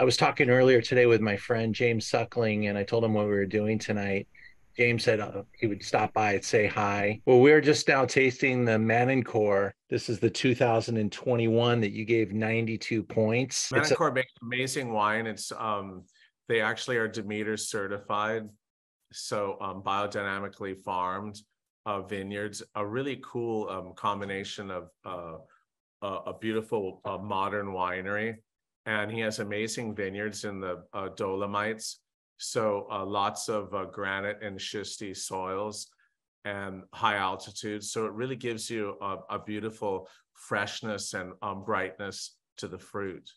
I was talking earlier today with my friend James Suckling, and I told him what we were doing tonight. James said uh, he would stop by and say hi. Well, we're just now tasting the Manincor. This is the 2021 that you gave 92 points. It's a- makes amazing wine. It's um they actually are Demeter certified, so um biodynamically farmed uh vineyards. A really cool um combination of uh a, a beautiful uh, modern winery, and he has amazing vineyards in the uh, Dolomites. So uh, lots of uh, granite and schisty soils and high altitude. So it really gives you a, a beautiful freshness and um, brightness to the fruit.